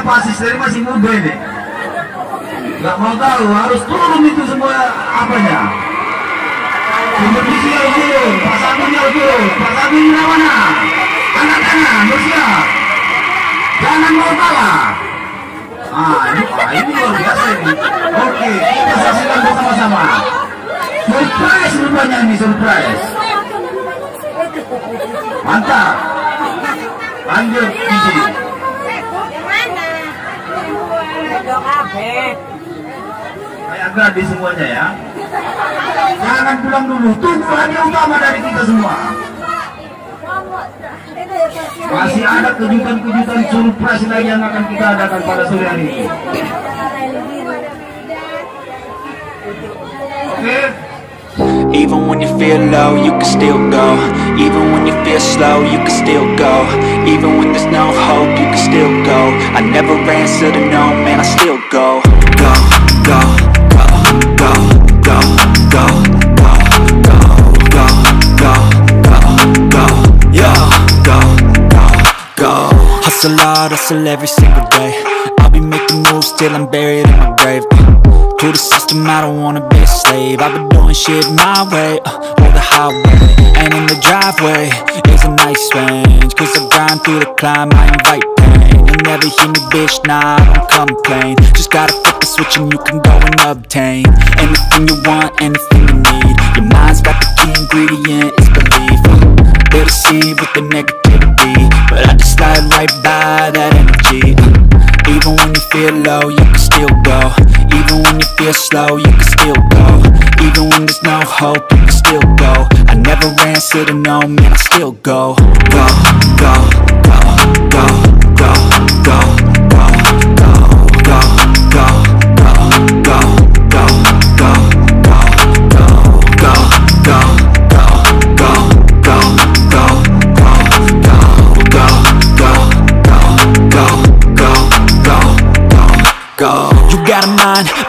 apa asistennya masih muda ini. Nggak mau tahu harus turun itu semua apanya. Harus turun Pak harus turun Pak Sabun di mana anak-anak bersiap jangan mau kalah. Ah ini, ah, ini luar biasa ini. Oke kita saksikan bersama-sama. Surprise rupanya ini surprise. Mantap. Lanjut isi kayak gadis semuanya ya. Jangan pulang dulu. Tunggu utama dari kita semua. Masih ada kejutan-kejutan surprise lagi yang akan kita adakan pada sore hari ini. Oke. Even when you feel low, you can still go. Even when you feel slow, you can still go. Even when there's no hope, you can still go I never answer to no, man, I still go Go, go, go, go, go, go, go, go, go, go, go, go, yeah, go, go, go Hustle hard, hustle every single day I'll be making moves till I'm buried in my grave to the system, I don't wanna be a slave I've been doing shit my way, uh, the highway And in the driveway is a nice range. Cause I grind through the climb, I invite pain. You'll never hear me, bitch, nah, I don't complain. Just gotta flip the switch and you can go and obtain Anything you want, anything you need. Your mind's got the key ingredient, it's belief. They deceive with the negativity But I just slide right by that energy. Even when you feel low, you can still go Even when you feel slow, you can still go. Even when there's no hope, you can still go. I never answer to no, man, I still go, go, go, go, go, go,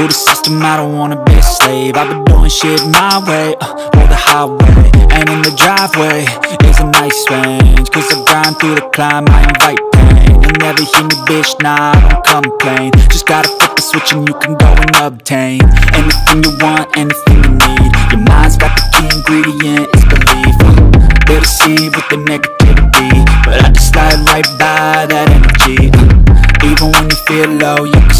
to the system, I don't wanna be a slave. I've been doing shit my way, uh, or the highway. And in the driveway is a nice range Cause I grind through the climb, I invite pain. You'll never hear me, bitch, nah, I don't complain. Just gotta flip the switch and you can go and obtain Anything you want, anything you need. Your mind's got the key ingredient, it's belief. Uh, They deceive with the negativity But I just slide right by that energy. Even when you feel low, you can